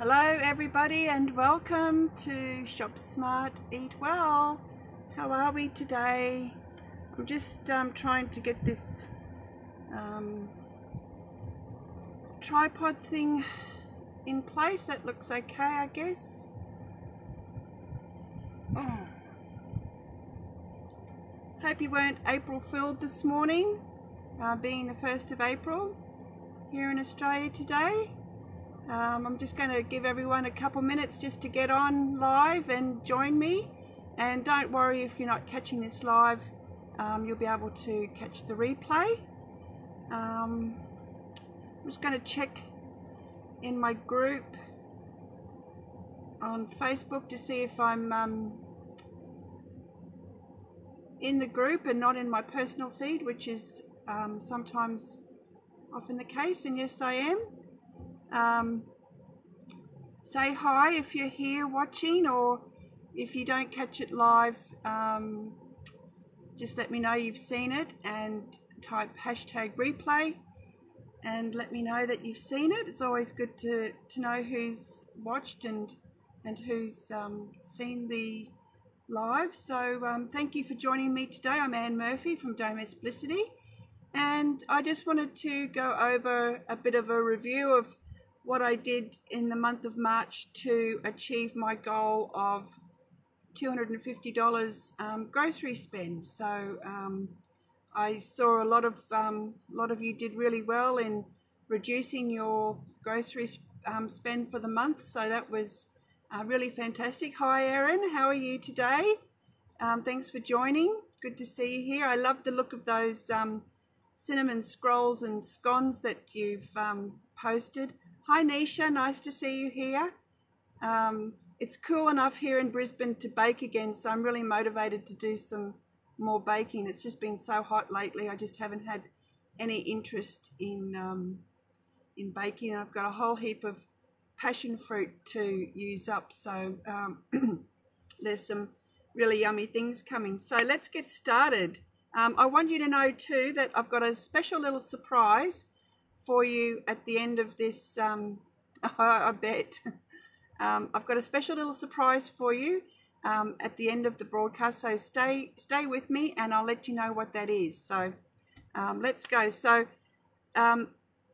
Hello, everybody, and welcome to Shop Smart Eat Well. How are we today? I'm just um, trying to get this um, tripod thing in place. That looks okay, I guess. Oh. Hope you weren't April filled this morning, uh, being the 1st of April here in Australia today. Um, I'm just going to give everyone a couple minutes just to get on live and join me. And don't worry if you're not catching this live, um, you'll be able to catch the replay. Um, I'm just going to check in my group on Facebook to see if I'm um, in the group and not in my personal feed, which is um, sometimes often the case. And yes, I am. Um, say hi if you're here watching or if you don't catch it live, um, just let me know you've seen it and type hashtag replay and let me know that you've seen it. It's always good to, to know who's watched and and who's um, seen the live. So um, thank you for joining me today. I'm Anne Murphy from Domesblissity and I just wanted to go over a bit of a review of what I did in the month of March to achieve my goal of $250 um, grocery spend. So um, I saw a lot of um, lot of you did really well in reducing your grocery um, spend for the month. So that was uh, really fantastic. Hi, Erin. How are you today? Um, thanks for joining. Good to see you here. I love the look of those um, cinnamon scrolls and scones that you've posted. Hi Nisha, nice to see you here. Um, it's cool enough here in Brisbane to bake again, so I'm really motivated to do some more baking. It's just been so hot lately, I just haven't had any interest in, um, in baking. I've got a whole heap of passion fruit to use up, so um, there's some really yummy things coming. So let's get started. Um, I want you to know too that I've got a special little surprise for you at the end of this, um, I bet. Um, I've got a special little surprise for you um, at the end of the broadcast, so stay stay with me and I'll let you know what that is. So um, let's go. So um,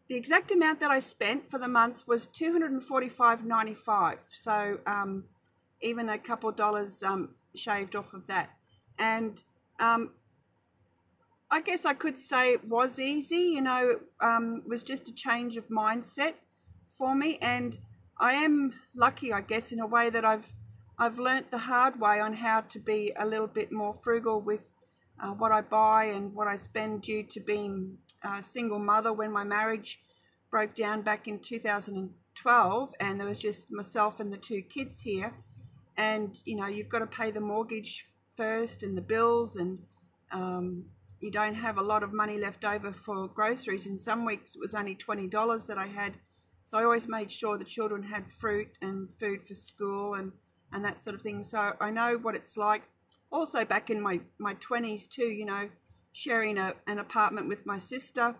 the exact amount that I spent for the month was $245.95. So um, even a couple dollars shaved off of that. And I guess I could say it was easy, you know, um, it was just a change of mindset for me. And I am lucky, I guess, in a way that I've I've learnt the hard way on how to be a little bit more frugal with uh, what I buy and what I spend due to being a single mother when my marriage broke down back in 2012 and there was just myself and the two kids here and you know you've got to pay the mortgage first and the bills and um, you don't have a lot of money left over for groceries. In some weeks, it was only $20 that I had. So I always made sure the children had fruit and food for school and, and that sort of thing. So I know what it's like. Also, back in my, my 20s, too, you know, sharing a, an apartment with my sister,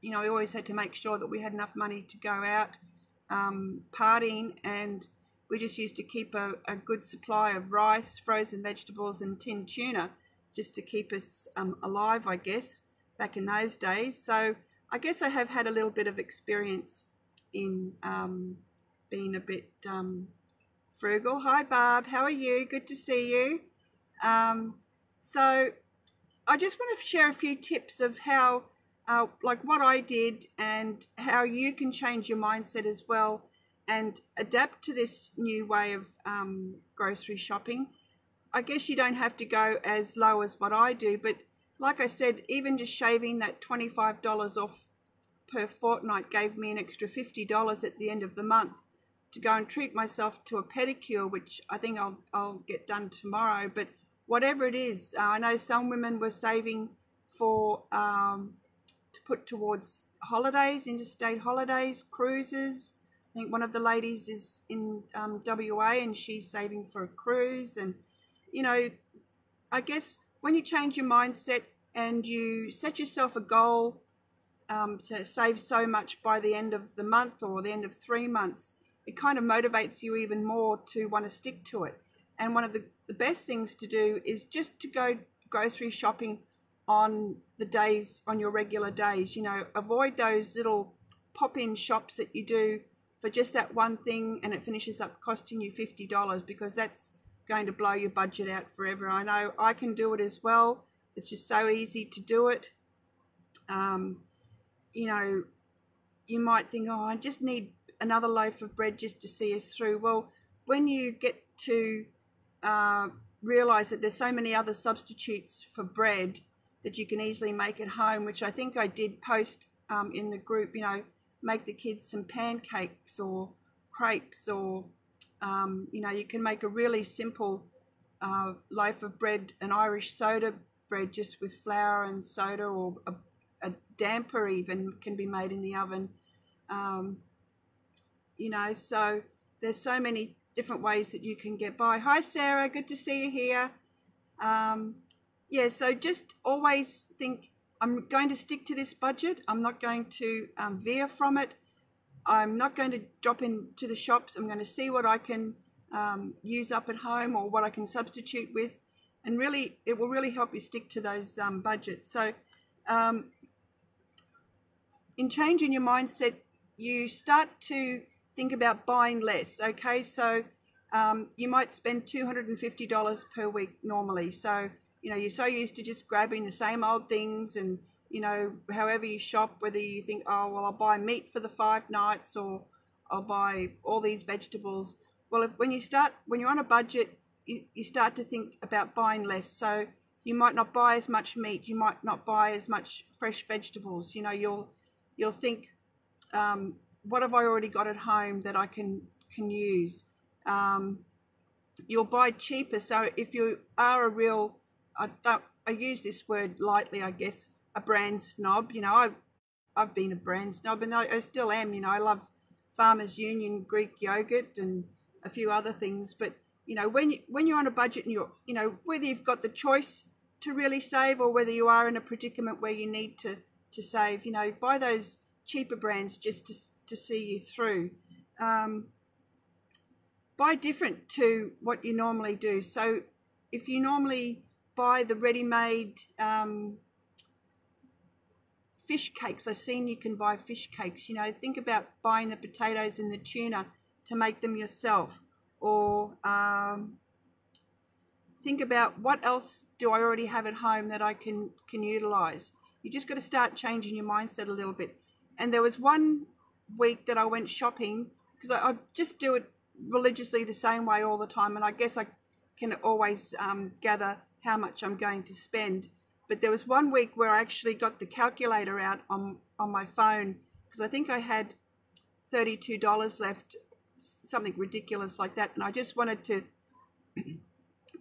you know, we always had to make sure that we had enough money to go out um, partying and we just used to keep a, a good supply of rice, frozen vegetables, and tinned tuna just to keep us um, alive, I guess, back in those days. So I guess I have had a little bit of experience in um, being a bit um, frugal. Hi, Barb. How are you? Good to see you. Um, so I just want to share a few tips of how, uh, like what I did and how you can change your mindset as well and adapt to this new way of um, grocery shopping. I guess you don't have to go as low as what I do, but like I said, even just shaving that $25 off per fortnight gave me an extra $50 at the end of the month to go and treat myself to a pedicure, which I think I'll, I'll get done tomorrow. But whatever it is, uh, I know some women were saving for um, to put towards holidays, interstate holidays, cruises. I think one of the ladies is in um, WA and she's saving for a cruise and you know, I guess when you change your mindset and you set yourself a goal um, to save so much by the end of the month or the end of three months, it kind of motivates you even more to want to stick to it. And one of the, the best things to do is just to go grocery shopping on the days, on your regular days. You know, avoid those little pop in shops that you do for just that one thing and it finishes up costing you $50 because that's going to blow your budget out forever. I know I can do it as well. It's just so easy to do it. Um, you know, you might think, oh, I just need another loaf of bread just to see us through. Well, when you get to uh, realize that there's so many other substitutes for bread that you can easily make at home, which I think I did post um, in the group, you know, make the kids some pancakes or crepes or, um, you know, you can make a really simple uh, loaf of bread, an Irish soda bread just with flour and soda or a, a damper even can be made in the oven. Um, you know, so there's so many different ways that you can get by. Hi, Sarah. Good to see you here. Um, yeah, so just always think I'm going to stick to this budget. I'm not going to um, veer from it. I'm not going to drop into the shops. I'm going to see what I can um, use up at home or what I can substitute with. And really, it will really help you stick to those um, budgets. So, um, in changing your mindset, you start to think about buying less. Okay, so um, you might spend $250 per week normally. So, you know, you're so used to just grabbing the same old things and, you know, however you shop, whether you think, oh, well, I'll buy meat for the five nights or I'll buy all these vegetables. Well, if, when you start, when you're on a budget, you, you start to think about buying less. So you might not buy as much meat. You might not buy as much fresh vegetables. You know, you'll, you'll think, um, what have I already got at home that I can can use? Um, you'll buy cheaper. So if you are a real, I don't, I use this word lightly, I guess, a brand snob. You know, I've I've been a brand snob, and I, I still am. You know, I love Farmers Union Greek yogurt and a few other things. But you know, when you when you're on a budget and you're, you know, whether you've got the choice to really save or whether you are in a predicament where you need to to save, you know, buy those cheaper brands just to to see you through. Um, buy different to what you normally do. So if you normally buy the ready-made um, fish cakes, I've seen you can buy fish cakes. You know, think about buying the potatoes and the tuna to make them yourself. Or um, think about what else do I already have at home that I can, can utilize. You just got to start changing your mindset a little bit. And there was one week that I went shopping because I, I, just do it religiously the same way all the time, and I guess I can always um, gather how much I'm going to spend. But there was one week where I actually got the calculator out on on my phone because I think I had thirty-two dollars left, something ridiculous like that, and I just wanted to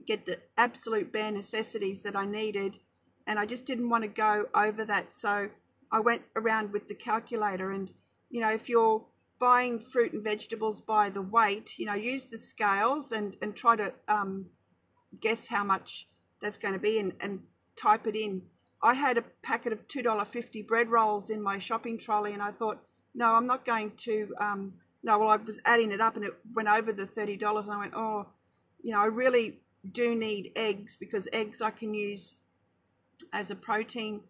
get the absolute bare necessities that I needed, and I just didn't want to go over that, so I went around with the calculator and you know, if you're buying fruit and vegetables by the weight, you know, use the scales and, and try to um, guess how much that's going to be and, and type it in. I had a packet of $2.50 bread rolls in my shopping trolley and I thought, no, I'm not going to, um, no, well, I was adding it up and it went over the $30 and I went, oh, you know, I really do need eggs because eggs I can use as a protein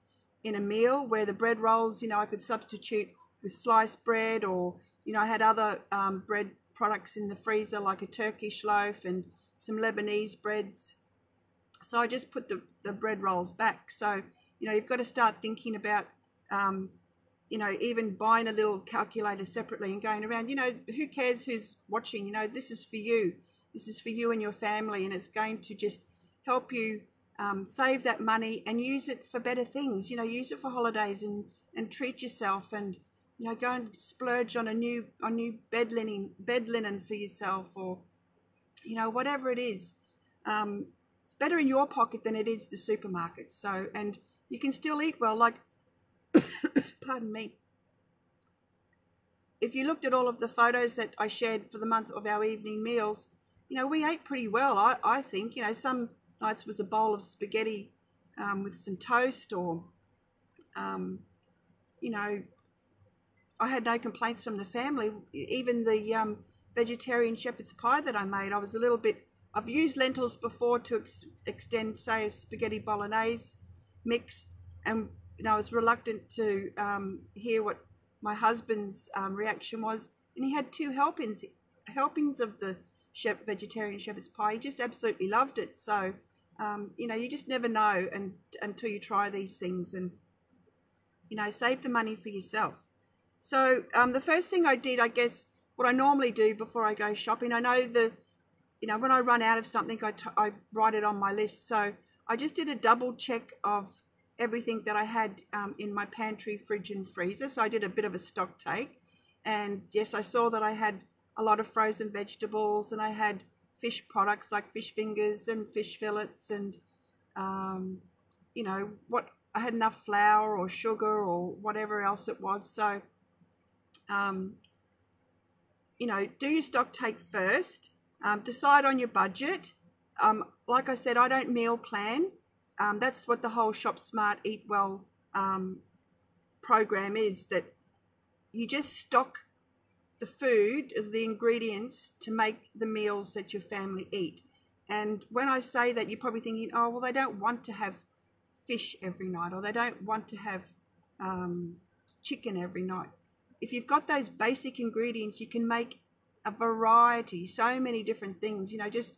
in a meal where the bread rolls, you know, I could substitute with sliced bread or, you know, I had other um, bread products in the freezer like a Turkish loaf and some Lebanese breads. So I just put the, the bread rolls back. So, you know, you've got to start thinking about, um, you know, even buying a little calculator separately and going around, you know, who cares who's watching? You know, this is for you. This is for you and your family, and it's going to just help you um, save that money and use it for better things. You know, use it for holidays and, and treat yourself and, you know, go and splurge on a new on new bed linen bed linen for yourself, or you know, whatever it is. Um, it's better in your pocket than it is the supermarket. So, and you can still eat well. Like, pardon me. If you looked at all of the photos that I shared for the month of our evening meals, you know, we ate pretty well. I, I think, you know, some nights was a bowl of spaghetti um, with some toast or, um, you know, I had no complaints from the family. Even the um, vegetarian shepherd's pie that I made. I was a little bit, I've used lentils before to ex- extend, say, a spaghetti bolognese mix, and you know, I was reluctant to um, hear what my husband's um, reaction was, and he had two helpings, helpings of the shep- vegetarian shepherd's pie. He just absolutely loved it. So, um, you know, you just never know and, until you try these things, and you know, save the money for yourself. So, um, the first thing I did, I guess, what I normally do before I go shopping, I know the, you know, when I run out of something, I, write it on my list. So, I just did a double check of everything that I had um, in my pantry, fridge, and freezer. So I did a bit of a stock take. And yes, I saw that I had a lot of frozen vegetables and I had fish products like fish fingers and fish fillets and, um, you know, what I had enough flour or sugar or whatever else it was. So, um, you know, do your stock take first. Um, decide on your budget. Um, like I said, I don't meal plan um, that's what the whole Shop Smart Eat Well um, program is that you just stock the food, the ingredients to make the meals that your family eat. And when I say that, you're probably thinking, oh, well, they don't want to have fish every night or they don't want to have um, chicken every night. If you've got those basic ingredients, you can make a variety, so many different things. You know, just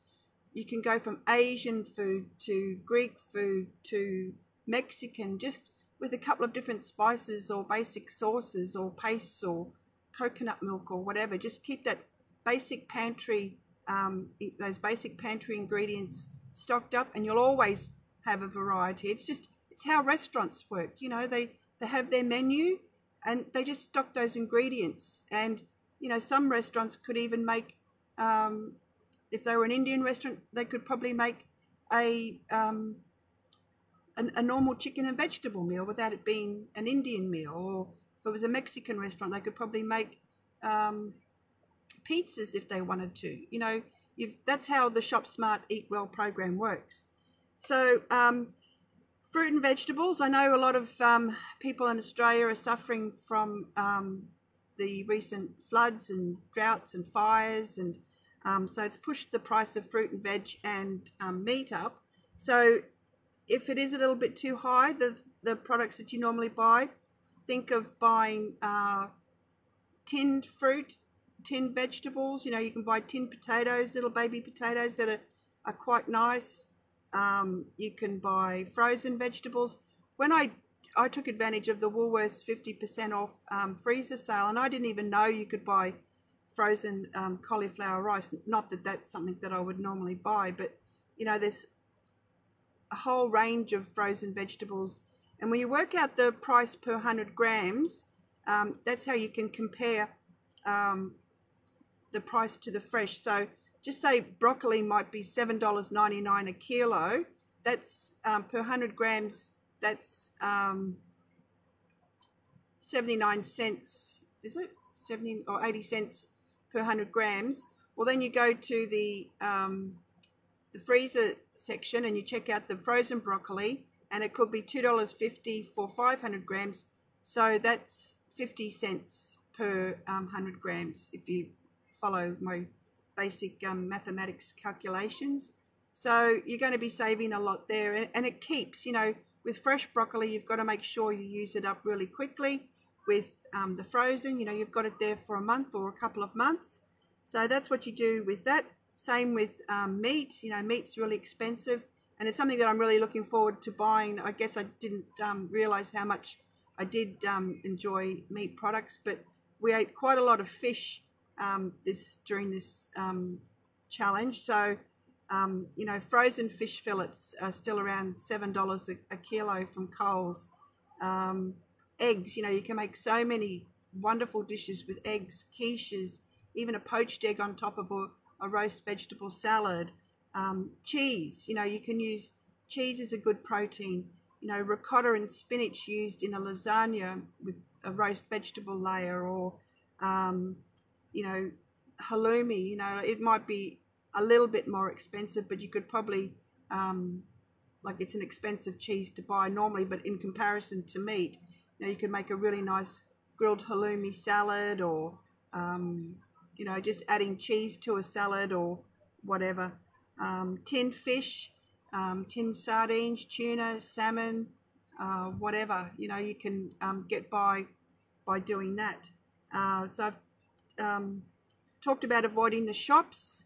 you can go from Asian food to Greek food to Mexican, just with a couple of different spices or basic sauces or pastes or coconut milk or whatever. Just keep that basic pantry, um, those basic pantry ingredients stocked up, and you'll always have a variety. It's just it's how restaurants work. You know, they they have their menu and they just stock those ingredients. And you know, some restaurants could even make um, if they were an Indian restaurant, they could probably make a um, an, a normal chicken and vegetable meal without it being an Indian meal. Or if it was a Mexican restaurant, they could probably make um, pizzas if they wanted to. You know, that's how the Shop Smart Eat Well program works. So, um, fruit and vegetables. I know a lot of um, people in Australia are suffering from um, the recent floods and droughts and fires and um, so it's pushed the price of fruit and veg and um, meat up. So if it is a little bit too high, the, the products that you normally buy, think of buying uh, tinned fruit, tinned vegetables. You know, you can buy tinned potatoes, little baby potatoes that are, are quite nice. Um, you can buy frozen vegetables. When I I took advantage of the Woolworths 50% off um, freezer sale, and I didn't even know you could buy frozen um, cauliflower rice. Not that that's something that I would normally buy, but you know, there's a whole range of frozen vegetables. And when you work out the price per 100 grams, um, that's how you can compare um, the price to the fresh. So just say broccoli might be $7.99 a kilo. That's um, per 100 grams, that's um, 79 cents, is it? 70 or 80 cents per 100 grams. Well, then you go to the, um, the freezer section and you check out the frozen broccoli and it could be $2.50 for 500 grams. So that's 50 cents per um, 100 grams if you follow my basic um, mathematics calculations. So you're going to be saving a lot there and it keeps, you know, with fresh broccoli, you've got to make sure you use it up really quickly. With um, the frozen, you know, you've got it there for a month or a couple of months. So that's what you do with that. Same with um, meat, you know, meat's really expensive and it's something that I'm really looking forward to buying. I guess I didn't um, realize how much I did um, enjoy meat products, but we ate quite a lot of fish um, this during this um, challenge. So, you know, frozen fish fillets are still around $7 a, a kilo from Coles. Um, eggs. You know, you can make so many wonderful dishes with eggs, quiches, even a poached egg on top of a, a roast vegetable salad. Um, cheese, you know, you can use cheese as a good protein. You know, ricotta and spinach used in a lasagna with a roast vegetable layer, or um, you know, halloumi. You know, it might be a little bit more expensive, but you could probably um, like it's an expensive cheese to buy normally, but in comparison to meat, you know, you can make a really nice grilled halloumi salad or, um, you know, just adding cheese to a salad or whatever. Um, tinned fish, um, tinned sardines, tuna, salmon, uh, whatever, you know, you can um, get by by doing that. Uh, so I've um, talked about avoiding the shops.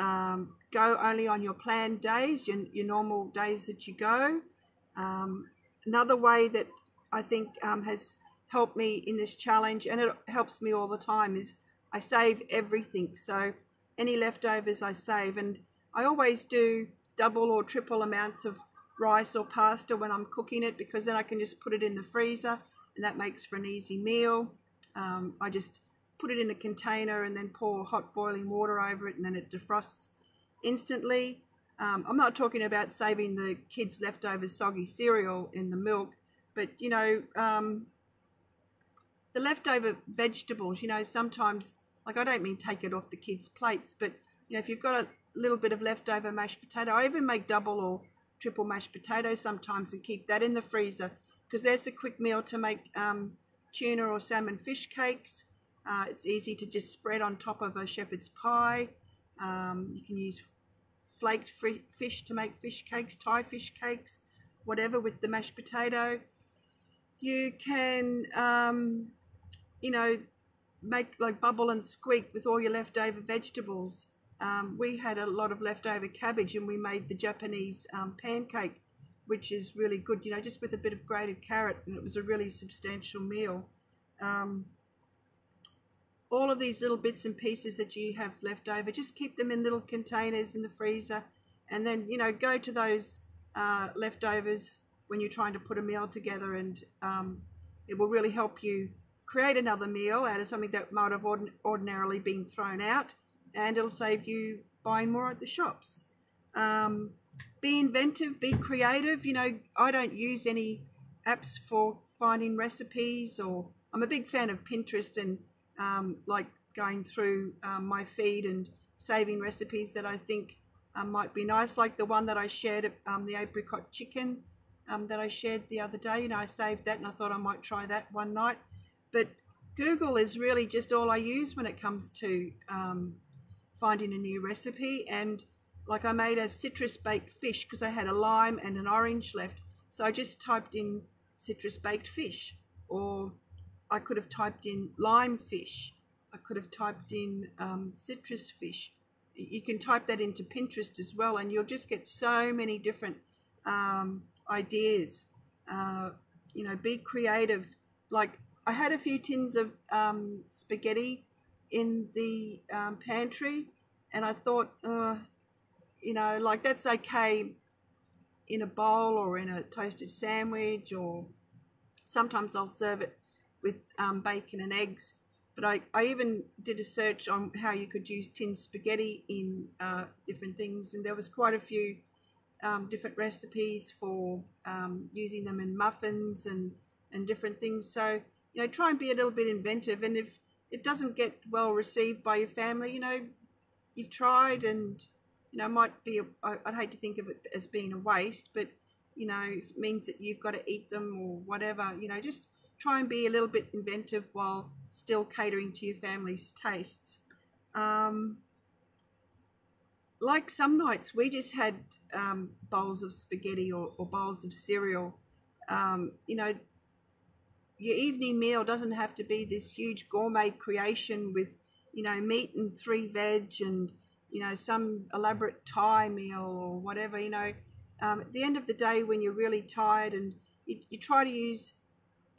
Um, go only on your planned days, your, your normal days that you go. Um, another way that I think um, has helped me in this challenge, and it helps me all the time, is I save everything. So any leftovers I save, and I always do double or triple amounts of rice or pasta when I'm cooking it because then I can just put it in the freezer and that makes for an easy meal. Um, I just put it in a container and then pour hot boiling water over it and then it defrosts instantly. Um, I'm not talking about saving the kids' leftover soggy cereal in the milk, but you know, um, the leftover vegetables, you know, sometimes, like I don't mean take it off the kids' plates, but you know, if you've got a little bit of leftover mashed potato, I even make double or triple mashed potato sometimes and keep that in the freezer because there's a quick meal to make um, tuna or salmon fish cakes. Uh, it's easy to just spread on top of a shepherd's pie. Um, you can use flaked fish to make fish cakes, Thai fish cakes, whatever with the mashed potato. You can, um, you know, make like bubble and squeak with all your leftover vegetables. Um, we had a lot of leftover cabbage and we made the Japanese um, pancake which is really good, you know, just with a bit of grated carrot, and it was a really substantial meal. All of these little bits and pieces that you have left over, just keep them in little containers in the freezer, and then, you know, go to those uh, leftovers when you're trying to put a meal together, and um, it will really help you create another meal out of something that might have ordin ordinarily been thrown out, and it'll save you buying more at the shops. Um, be inventive, be creative. You know, I don't use any apps for finding recipes, or I'm a big fan of Pinterest and um, like going through um, my feed and saving recipes that I think um, might be nice, like the one that I shared, um, the apricot chicken um, that I shared the other day. You know, I saved that and I thought I might try that one night. But Google is really just all I use when it comes to um, finding a new recipe and like I made a citrus baked fish because I had a lime and an orange left. So I just typed in citrus baked fish or I could have typed in lime fish. I could have typed in um, citrus fish. You can type that into Pinterest as well and you'll just get so many different um, ideas. Uh, you know, be creative. Like I had a few tins of um, spaghetti in the um, pantry and I thought, uh, you know, like that's okay in a bowl or in a toasted sandwich, or sometimes I'll serve it with um, bacon and eggs. But I, I even did a search on how you could use tin spaghetti in uh, different things, and there was quite a few um, different recipes for um, using them in muffins and, and different things. So, you know, try and be a little bit inventive. And if it doesn't get well received by your family, you know, you've tried and you know, might be, i I'd hate to think of it as being a waste, but, you know, it means that you've got to eat them or whatever, you know, just try and be a little bit inventive while still catering to your family's tastes. Um, like some nights, we just had um, bowls of spaghetti or, or bowls of cereal. Um, you know, your evening meal doesn't have to be this huge gourmet creation with, you know, meat and three veg and you know, some elaborate Thai meal or whatever, you know, um, at the end of the day, when you're really tired and you, you try to use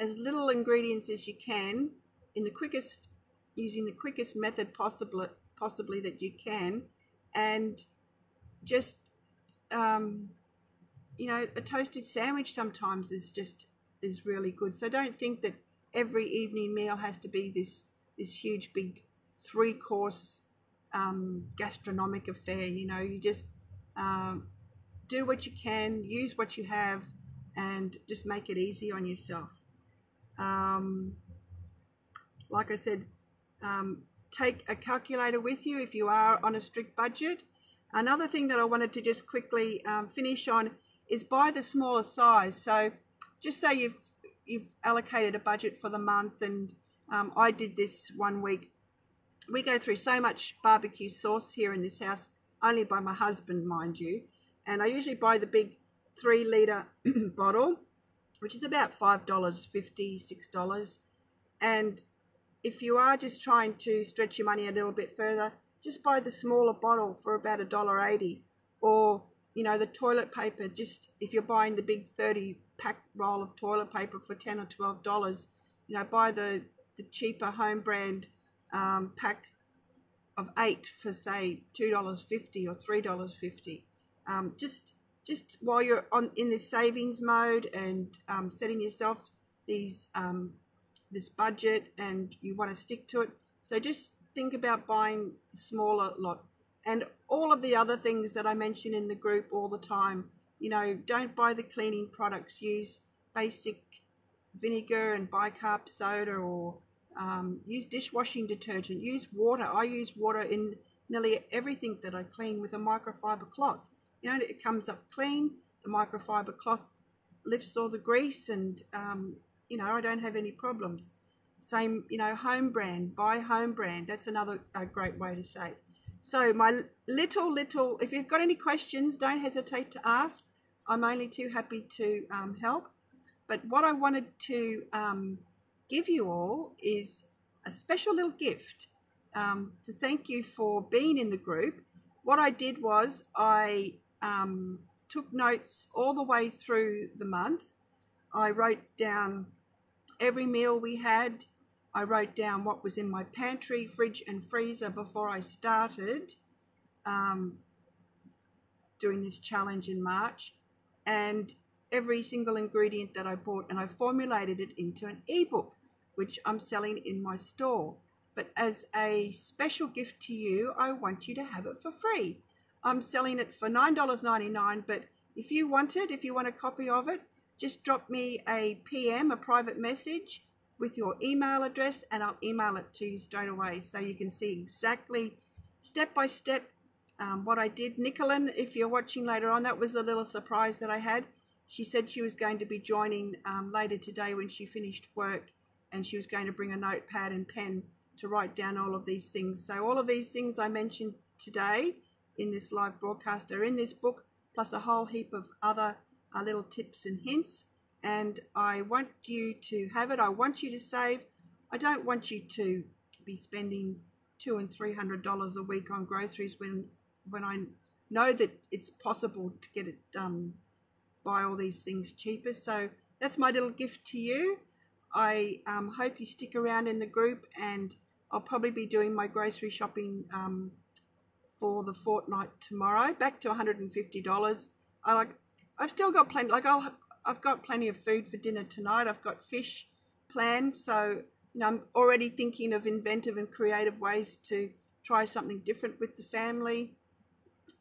as little ingredients as you can in the quickest, using the quickest method possible, possibly that you can, and just, um, you know, a toasted sandwich sometimes is just is really good. So don't think that every evening meal has to be this this huge big three course um, gastronomic affair. You know, you just um, do what you can, use what you have, and just make it easy on yourself. Um, like I said, um, take a calculator with you if you are on a strict budget. Another thing that I wanted to just quickly um, finish on is buy the smaller size. So just say you've you've allocated a budget for the month, and um, I did this one week we go through so much barbecue sauce here in this house, only by my husband, mind you. And I usually buy the big three litre bottle, which is about $5, $50, $6. And if you are just trying to stretch your money a little bit further, just buy the smaller bottle for about a dollar eighty, or you know the toilet paper. Just if you're buying the big thirty pack roll of toilet paper for ten or twelve dollars, you know buy the the cheaper home brand um, pack of eight for say two dollars fifty or three dollars fifty. Um, just just while you're on in this savings mode and um, setting yourself these um, this budget and you want to stick to it. So just think about buying smaller lot and all of the other things that I mention in the group all the time. You know, don't buy the cleaning products. Use basic vinegar and bicarb soda or um, use dishwashing detergent. Use water. I use water in nearly everything that I clean with a microfiber cloth. You know, it comes up clean. The microfiber cloth lifts all the grease and, um, you know, I don't have any problems. Same, you know, home brand, buy home brand. That's another a great way to save. So my little, little, if you've got any questions, don't hesitate to ask. I'm only too happy to um, help. But what I wanted to um, give you all is a special little gift um, to thank you for being in the group. What I did was I um, took notes all the way through the month. I wrote down every meal we had. I wrote down what was in my pantry, fridge, and freezer before I started um, doing this challenge in March, and every single ingredient that I bought, and I formulated it into an ebook, which I'm selling in my store. But as a special gift to you, I want you to have it for free. I'm selling it for $9.99, but if you want it, if you want a copy of it, just drop me a PM, a private message with your email address and I'll email it to you straight away so you can see exactly step by step um, what I did. Nicolin, if you're watching later on, that was a little surprise that I had. She said she was going to be joining um, later today when she finished work and she was going to bring a notepad and pen to write down all of these things. So all of these things I mentioned today in this live broadcast are in this book, plus a whole heap of other uh, little tips and hints. And I want you to have it. I want you to save. I don't want you to be spending two and three hundred dollars a week on groceries when when I know that it's possible to get it done, buy all these things cheaper. So that's my little gift to you. I um, hope you stick around in the group, and I'll probably be doing my grocery shopping um, for the fortnight tomorrow. Back to one hundred and fifty dollars. I like I've still got plenty. Like I'll, I've got plenty of food for dinner tonight. I've got fish planned, so you know I'm already thinking of inventive and creative ways to try something different with the family.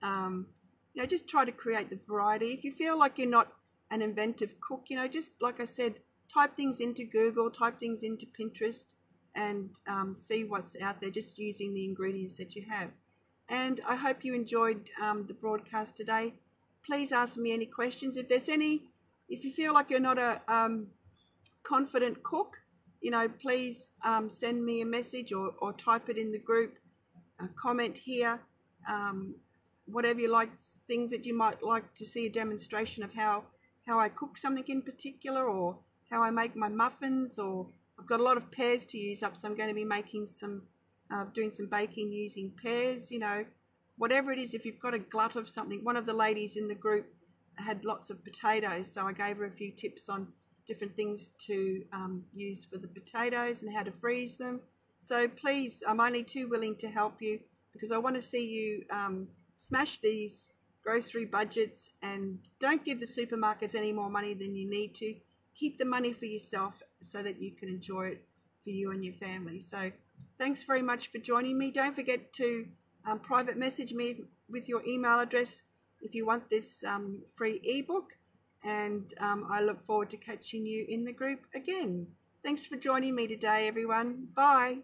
Um, you know, just try to create the variety. If you feel like you're not an inventive cook, you know, just like I said, type things into Google, type things into Pinterest, and um, see what's out there. Just using the ingredients that you have. And I hope you enjoyed um, the broadcast today please ask me any questions. If there's any, if you feel like you're not a um, confident cook, you know, please um, send me a message or, or type it in the group, a comment here, um, whatever you like, things that you might like to see a demonstration of how, how I cook something in particular or how I make my muffins or I've got a lot of pears to use up, so I'm going to be making some, uh, doing some baking using pears, you know, whatever it is, if you've got a glut of something, one of the ladies in the group had lots of potatoes, so I gave her a few tips on different things to um, use for the potatoes and how to freeze them. So please, I'm only too willing to help you because I want to see you um, smash these grocery budgets and don't give the supermarkets any more money than you need to. Keep the money for yourself so that you can enjoy it for you and your family. So thanks very much for joining me. Don't forget to um, private message me with your email address if you want this um, free ebook. And um, I look forward to catching you in the group again. Thanks for joining me today, everyone. Bye.